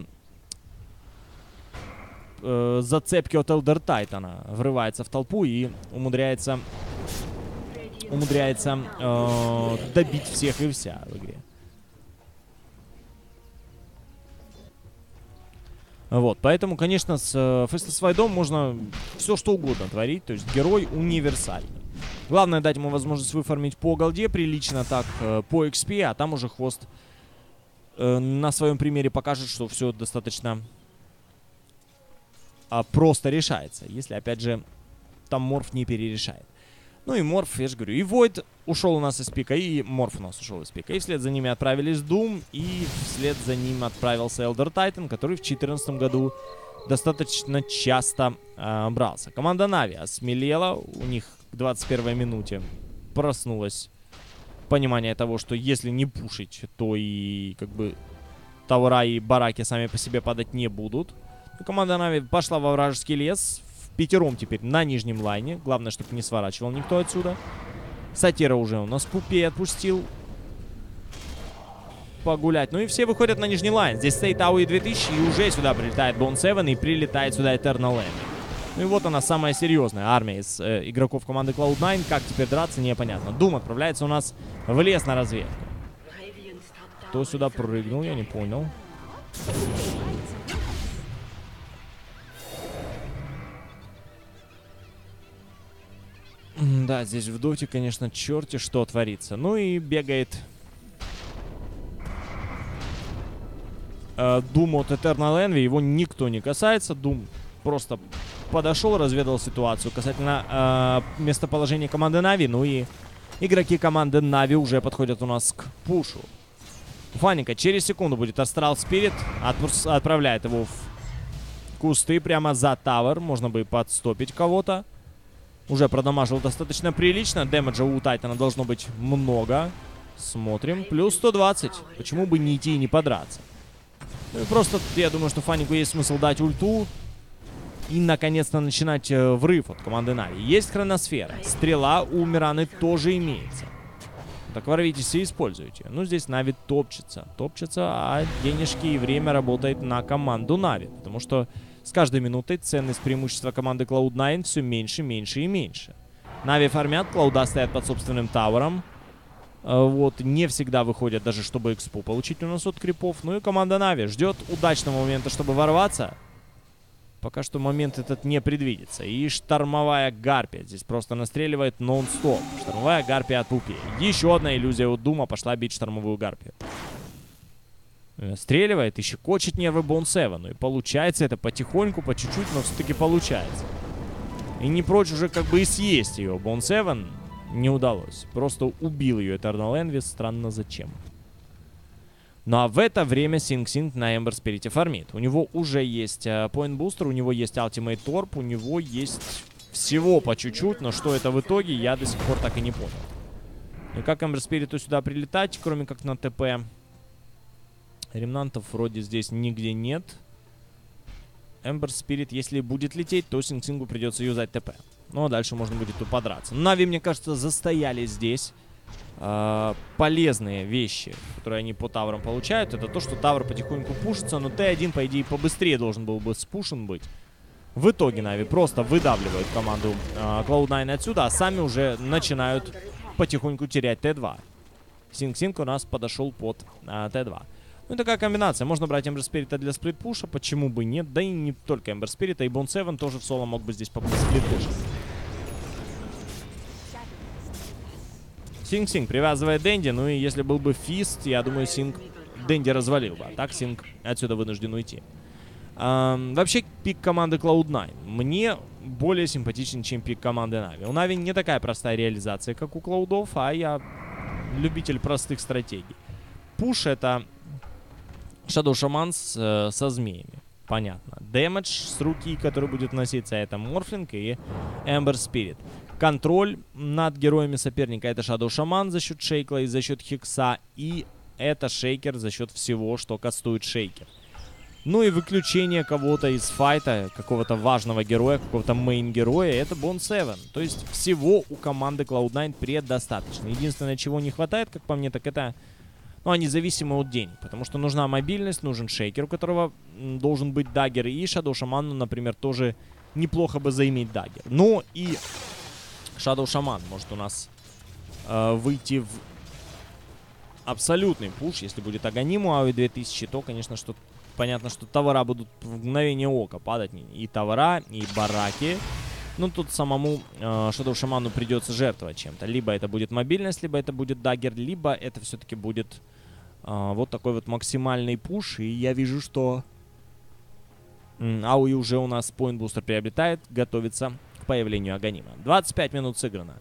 Speaker 1: э, зацепки от Элдер Тайтана, врывается в толпу и умудряется умудряется э, добить всех и вся в игре. Вот, поэтому, конечно, с э, Фестас можно все что угодно творить, то есть герой универсальный. Главное дать ему возможность выформить по голде прилично так, э, по XP, а там уже хвост э, на своем примере покажет, что все достаточно э, просто решается, если, опять же, там Морф не перерешает. Ну и Морф, я же говорю, и Войд ушел у нас из пика, и Морф у нас ушел из пика. И вслед за ними отправились Doom, и вслед за ним отправился Elder Titan, который в 2014 году достаточно часто э, брался. Команда Нави осмелела, у них к 21 минуте проснулось понимание того, что если не пушить, то и как бы Таура и Бараки сами по себе падать не будут. команда Нави пошла во вражеский лес, пятером теперь на нижнем лайне. Главное, чтобы не сворачивал никто отсюда. Сатира уже у нас пупей отпустил. Погулять. Ну и все выходят на нижний лайн. Здесь стоит Ауи 2000 и уже сюда прилетает Бон 7 и прилетает сюда Eternal Enemy. Ну и вот она, самая серьезная армия из э, игроков команды Cloud9. Как теперь драться, непонятно. Дум отправляется у нас в лес на разведку. Кто сюда прыгнул, я не понял. Да, здесь в доте, конечно, черти что творится. Ну и бегает э, Doom от Eternal Envy. Его никто не касается. Doom просто подошел, разведал ситуацию касательно э, местоположения команды Нави. Ну и игроки команды Нави уже подходят у нас к пушу. Фаника через секунду будет Астрал Спирит. Отправляет его в кусты прямо за тавер. Можно бы и подстопить кого-то. Уже продамажил достаточно прилично. Дэмэджа у Тайтана должно быть много. Смотрим. Плюс 120. Почему бы не идти и не подраться? Ну просто, я думаю, что Фанику есть смысл дать ульту. И, наконец-то, начинать э, врыв от команды Нави. Есть хроносфера. Стрела у Мираны тоже имеется. Так ворвитесь и используйте. Ну, здесь Нави топчется. Топчется, а денежки и время работает на команду Нави. Потому что с каждой минутой ценность преимущества команды Cloud9 все меньше, меньше и меньше. Нави фармят, Клауда стоят под собственным тавером. Э, вот, не всегда выходят даже, чтобы экспу получить у нас от крипов. Ну и команда Нави ждет удачного момента, чтобы ворваться. Пока что момент этот не предвидится. И штормовая гарпия здесь просто настреливает нон-стоп. Штормовая гарпия от Пупи. Еще одна иллюзия у Дума пошла бить штормовую гарпию. Э, стреливает и щекочет нервы Бон Ну и получается это потихоньку, по чуть-чуть, но все-таки получается. И не прочь уже как бы и съесть ее. Бон не удалось. Просто убил ее Eternal Envy. Странно зачем. Ну а в это время Синг Синг на Эмбер Спирите фармит. У него уже есть э, Point Booster, у него есть Ultimate Torp, у него есть всего по чуть-чуть, но что это в итоге, я до сих пор так и не понял. И как Эмбер Спириту сюда прилетать, кроме как на ТП? Ремнантов вроде здесь нигде нет. Эмбер Спирит, если будет лететь, то Синг-Сингу придется юзать ТП. Ну, а дальше можно будет тут подраться. Нави, мне кажется, застояли здесь. Э, полезные вещи, которые они по таврам получают, это то, что тавр потихоньку пушится, но Т1, по идее, побыстрее должен был бы спушен быть. В итоге Нави просто выдавливают команду э, Cloud9 отсюда, а сами уже начинают потихоньку терять Т2. Синг-Синг у нас подошел под э, Т2. Ну, такая комбинация. Можно брать Эмбер Спирита для сплитпуша, почему бы нет. Да и не только Эмбер Спирита, и Бон 7 тоже в соло мог бы здесь сплитпушить. Синг-Синг привязывает Дэнди, ну и если был бы fist, я думаю, Синг Дэнди развалил бы. А так Синг отсюда вынужден уйти. Um, вообще, пик команды Cloud9 мне более симпатичен, чем пик команды Нави. У Нави не такая простая реализация, как у Клаудов, а я любитель простых стратегий. Пуш это Shadow Shaman с, э, со змеями. Понятно. Damage с руки, который будет носиться, это Морфлинг и Эмбер Спирит. Контроль над героями соперника это Shadow Shaman за счет Шейкла и за счет Хикса. И это Шейкер за счет всего, что кастует Шейкер. Ну и выключение кого-то из файта, какого-то важного героя, какого-то мейн-героя, это Бон 7. То есть всего у команды Cloud9 предостаточно. Единственное, чего не хватает, как по мне, так это... Ну, они зависимы от денег, потому что нужна мобильность, нужен шейкер, у которого должен быть даггер. И Shadow Shaman, например, тоже неплохо бы заиметь даггер. Но и Shadow Shaman может у нас э, выйти в абсолютный пуш. Если будет Аганиму Ави 2000, то, конечно, что понятно, что товара будут в мгновение ока падать. И товара, и бараки. Ну, тут самому э, Shadow Шаману придется жертвовать чем-то. Либо это будет мобильность, либо это будет даггер, либо это все-таки будет э, вот такой вот максимальный пуш. И я вижу, что Ауи уже у нас поинт бустер приобретает, готовится к появлению Аганима. 25 минут сыграно.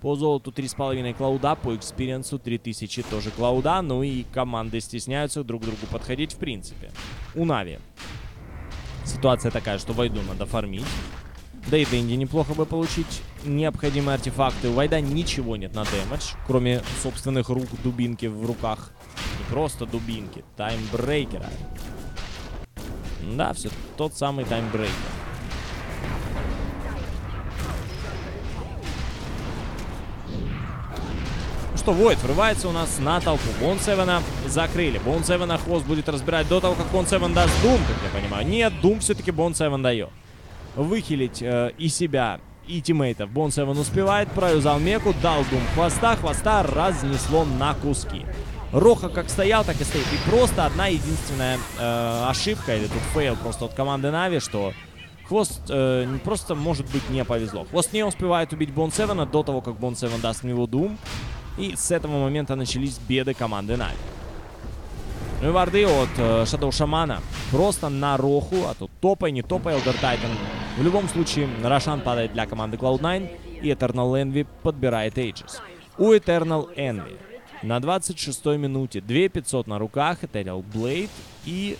Speaker 1: По золоту 3,5 клауда, по experience у 3000 тоже клауда. Ну и команды стесняются друг к другу подходить в принципе. У Нави ситуация такая, что Вайду надо фармить. Да и Дэнди неплохо бы получить необходимые артефакты. У Вайда ничего нет на damage, кроме собственных рук дубинки в руках. Не просто дубинки, timebreaker а. Да, все тот самый timebreaker. Что, Войд врывается у нас на толпу. Бон Севена закрыли. Бон Севена хвост будет разбирать до того, как Бон Севен даст Дум, как я понимаю. Нет, Дум все-таки Бон Севен дает. Выхилить э, и себя, и тиммейтов. Бон Севен успевает, проюзал Меку, дал Дум хвоста, хвоста разнесло на куски. Роха как стоял, так и стоит. И просто одна единственная э, ошибка, или тут fail просто от команды Нави, что Хвост э, просто, может быть, не повезло. Хвост не успевает убить Бон Севена до того, как Бон Севен даст в него Дум. И с этого момента начались беды команды Нави. Ну и варды от э, Shadow Shaman а просто на Роху, а тут топай, не топай, Elder Titan. В любом случае, Рошан падает для команды Cloud9, и Eternal Envy подбирает Aegis. У Eternal Envy на 26-й минуте 2500 на руках, Ethereal Blade и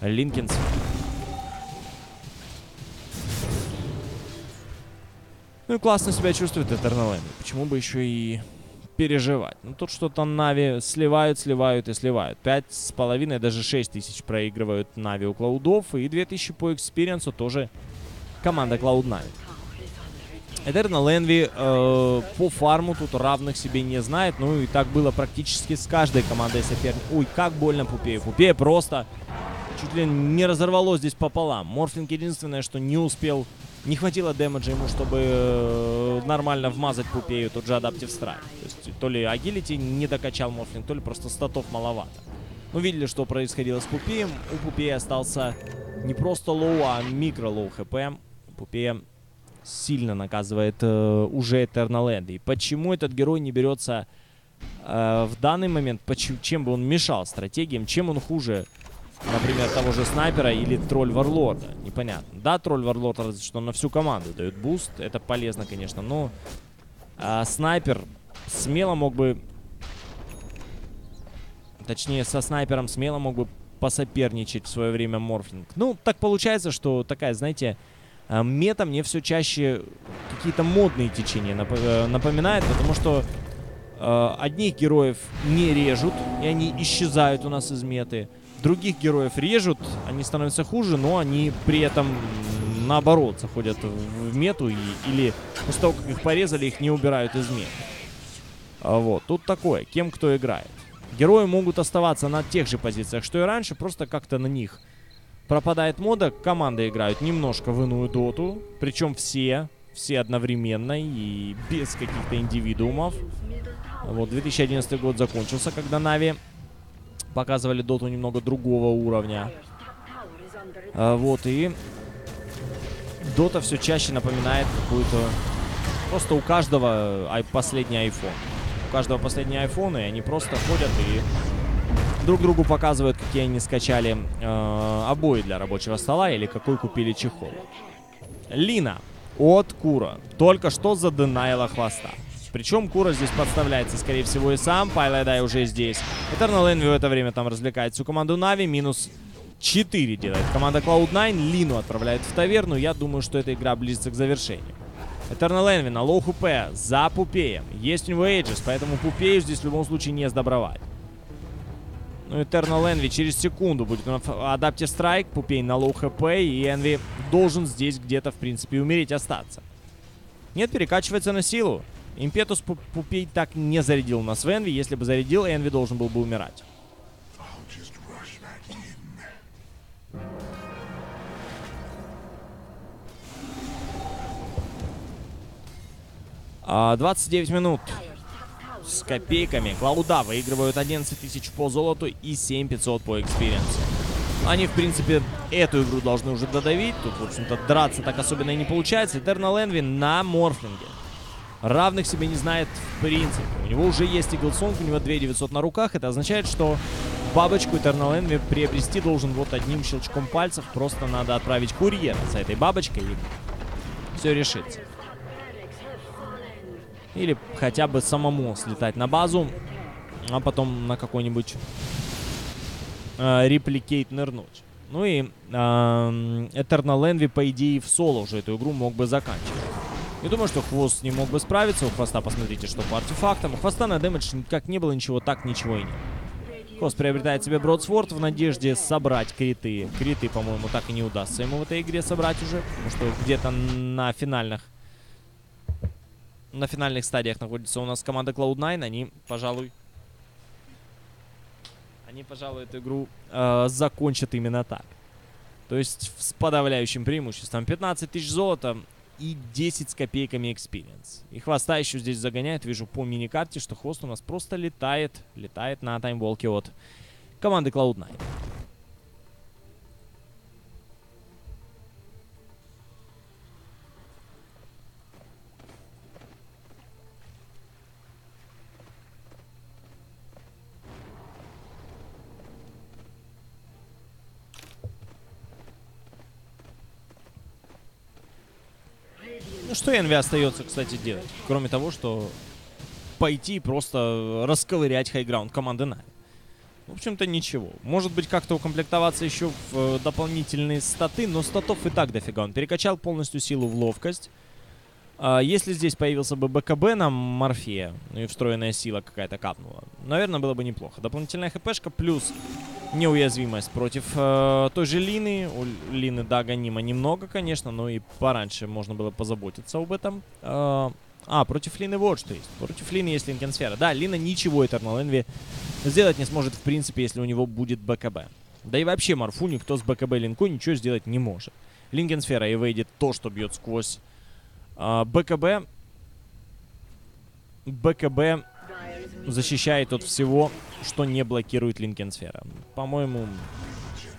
Speaker 1: Линкинс. Ну и классно себя чувствует Envy. Почему бы еще и переживать? Ну тут что-то Нави сливают, сливают и сливают. Пять с половиной, даже шесть тысяч проигрывают Нави у Клаудов. И две тысячи по experience у тоже команда Cloud9. Eternal Envy э, по фарму тут равных себе не знает. Ну и так было практически с каждой командой соперника. Ой, как больно Пупею. Пупея просто чуть ли не разорвало здесь пополам. Морфлинг единственное, что не успел не хватило damage а ему, чтобы э, нормально вмазать Пупею тот же Adaptive Strike. То есть то ли agility не докачал Морфлинг, то ли просто статов маловато. Ну, видели, что происходило с Пупеем. У Пупея остался не просто low, а микро-low HP. Пупея сильно наказывает э, уже Eternal Envy. И почему этот герой не берется э, в данный момент, почему, чем бы он мешал стратегиям, чем он хуже например, того же снайпера или тролль варлорда. Непонятно. Да, тролль варлорда, разве что на всю команду дает буст. Это полезно, конечно, но а, снайпер смело мог бы... Точнее, со снайпером смело мог бы посоперничать в свое время Морфлинг. Ну, так получается, что такая, знаете, а, мета мне все чаще какие-то модные течения э, напоминает, потому что одних героев не режут, и они исчезают у нас из меты других героев режут, они становятся хуже, но они при этом наоборот заходят в мету и, или после того, как их порезали, их не убирают из меты. А вот, тут такое, кем кто играет. Герои могут оставаться на тех же позициях, что и раньше, просто как-то на них пропадает мода, команды играют немножко в иную доту, причем все, все одновременно и без каких-то индивидуумов. Вот 2011 год закончился, когда Нави показывали доту немного другого уровня. А, вот и дота все чаще напоминает какую-то... Просто у каждого последний iPhone. У каждого последний iPhone, и они просто ходят и друг другу показывают, какие они скачали э, обои для рабочего стола или какой купили чехол. Лина от Кура только что заденаила хвоста. Причем Кура здесь подставляется, скорее всего, и сам. Пайлайдай уже здесь. Eternal Envy в это время там развлекает всю команду Нави. Минус 4 делает команда Cloud9. Лину отправляет в таверну. Я думаю, что эта игра близится к завершению. Eternal Envy на low HP за Пупеем. Есть у него Aegis, поэтому Пупею здесь в любом случае не сдобровать. Ну, Eternal Envy через секунду будет на Adaptive Strike, Пупей на low HP, и Envy должен здесь где-то, в принципе, умереть, остаться. Нет, перекачивается на силу. Impetus Пупей так не зарядил нас в Envy. Если бы зарядил, Envy должен был бы умирать. А, 29 минут с копейками. Cloud а выигрывают 11 тысяч по золоту и 7500 по experience у. Они, в принципе, эту игру должны уже додавить. Тут, в общем-то, драться так особенно и не получается. Eternal Envy на морфлинге. Равных себе не знает в принципе. У него уже есть Eaglesong, у него 2900 на руках. Это означает, что бабочку Eternal Envy приобрести должен вот одним щелчком пальцев. Просто надо отправить курьера за этой бабочкой и все решится. Или хотя бы самому слетать на базу, а потом на какой-нибудь э, нырнуть. Ну и э, Eternal Envy, по идее, в соло уже эту игру мог бы заканчивать. Не думаю, что Хвост не мог бы справиться. У Хвоста, посмотрите, что по артефактам. У Хвоста на дэмэдж как не было ничего, так ничего и нет. Хвост приобретает себе Бродсворд в надежде собрать криты. Криты, по-моему, так и не удастся ему в этой игре собрать уже. Потому что где-то на финальных на финальных стадиях находится у нас команда Cloud9. Они, пожалуй, они, пожалуй, эту игру э, закончат именно так. То есть с подавляющим преимуществом. 15 тысяч золота и 10 с копейками experience. И хвоста еще здесь загоняет. Вижу по миникарте, что хвост у нас просто летает. Летает на Time Walk е от команды Cloud9. Что Энви остается, кстати, делать? Кроме того, что пойти и просто расковырять хайграунд команды Нави. В общем-то, ничего. Может быть, как-то укомплектоваться еще в э, дополнительные статы, но статов и так дофига. Он перекачал полностью силу в ловкость. А, если здесь появился бы БКБ на Морфея, ну и встроенная сила какая-то капнула, наверное, было бы неплохо. Дополнительная хпшка плюс неуязвимость против э, той же Лины. У Лины, да, гонима немного, конечно, но и пораньше можно было позаботиться об этом. Э, а, против Лины вот что есть. Против Лины есть Линкенсфера. Да, Лина ничего Eternal Envy сделать не сможет, в принципе, если у него будет БКБ. Да и вообще Марфу никто с БКБ линкой ничего сделать не может. Линкенсфера и выйдет то, что бьет сквозь БКБ. БКБ защищает от всего, что не блокирует Линкенсфера. По-моему,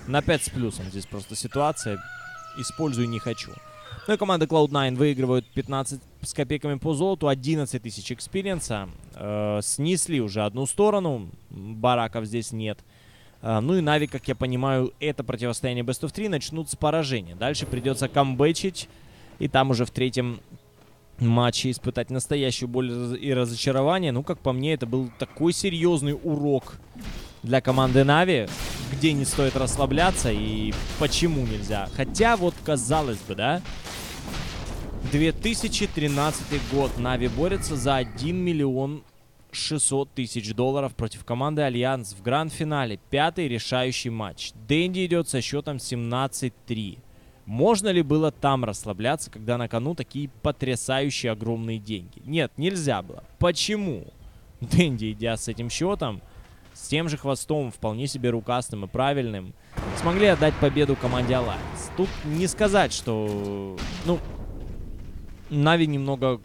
Speaker 1: на 5 с плюсом здесь просто ситуация. Использую не хочу. Ну и команда Cloud9 выигрывают 15 с копейками по золоту, 11 тысяч experience а. Э, снесли уже одну сторону, бараков здесь нет. Э, ну и Нави, как я понимаю, это противостояние Best of 3 начнут с поражения. Дальше придется камбэчить, и там уже в третьем матче испытать настоящую боль и разочарование. Ну, как по мне, это был такой серьезный урок для команды Нави, где не стоит расслабляться и почему нельзя. Хотя вот казалось бы, да, 2013 год. Нави борется за 1 миллион 600 тысяч долларов против команды Альянс в гранд-финале. Пятый решающий матч. Дэнди идет со счетом 17-3. Можно ли было там расслабляться, когда на кону такие потрясающие огромные деньги? Нет, нельзя было. Почему? Дэнди, идя с этим счетом, с тем же хвостом, вполне себе рукастым и правильным, смогли отдать победу команде Alliance. Тут не сказать, что... Ну, Нави немного...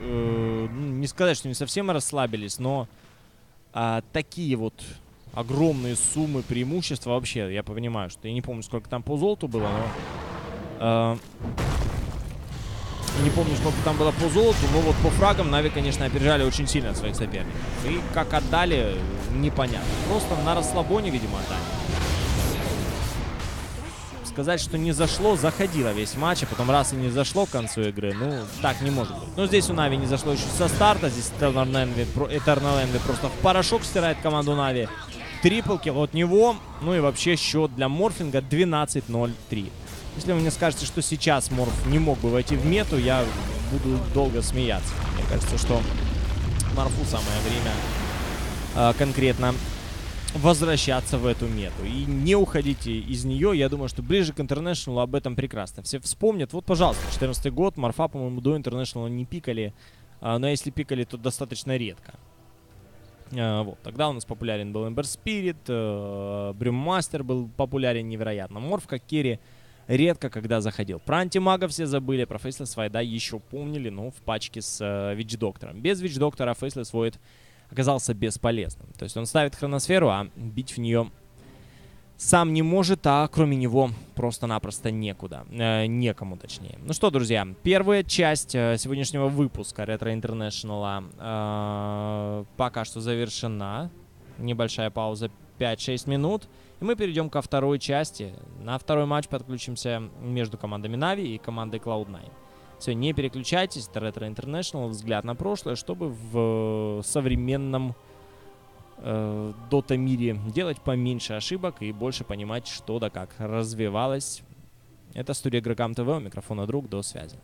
Speaker 1: Э, ну, не сказать, что не совсем расслабились, но э, такие вот огромные суммы преимущества вообще, я понимаю, что я не помню, сколько там по золоту было, но... Э, не помню, сколько там было по золоту, но вот по фрагам Нави, конечно, опережали очень сильно своих соперников. И как отдали, непонятно. Просто на расслабоне, видимо, отдали. Сказать, что не зашло, заходило весь матч, а потом раз и не зашло к концу игры, ну, так не может быть. Но здесь у Нави не зашло еще со старта, здесь Eternal Envy просто в порошок стирает команду Нави. Triple kill от него, ну и вообще счет для Морфлинга 12-0-3. Если вы мне скажете, что сейчас Морф не мог бы войти в мету, я буду долго смеяться. Мне кажется, что Морфу самое время э, конкретно возвращаться в эту мету. И не уходите из нее. Я думаю, что ближе к Интернешнлу об этом прекрасно. Все вспомнят. Вот, пожалуйста, 14 год. Морфа, по-моему, до Интернешнла не пикали. Э, но если пикали, то достаточно редко. Э, вот. Тогда у нас популярен был Ember Spirit. Э, Брюммастер был популярен невероятно. Морф как керри редко когда заходил. Про антимага все забыли, про Фейслес Вайда еще помнили, ну, в пачке с э, Вич-доктором. Без Вич-доктора Фейслес Войд оказался бесполезным. То есть он ставит хроносферу, а бить в нее сам не может, а кроме него просто-напросто некуда. Э, некому, точнее. Ну что, друзья, первая часть э, сегодняшнего выпуска Retro International э, пока что завершена. Небольшая пауза 5-6 минут. И мы перейдем ко второй части. На второй матч подключимся между командами Navi и командой Cloud9. Все, не переключайтесь, это Retro International, взгляд на прошлое, чтобы в современном э, Dota мире делать поменьше ошибок и больше понимать, что да как развивалось. Это студия Гракам ТВ, у микрофона друг, до связи.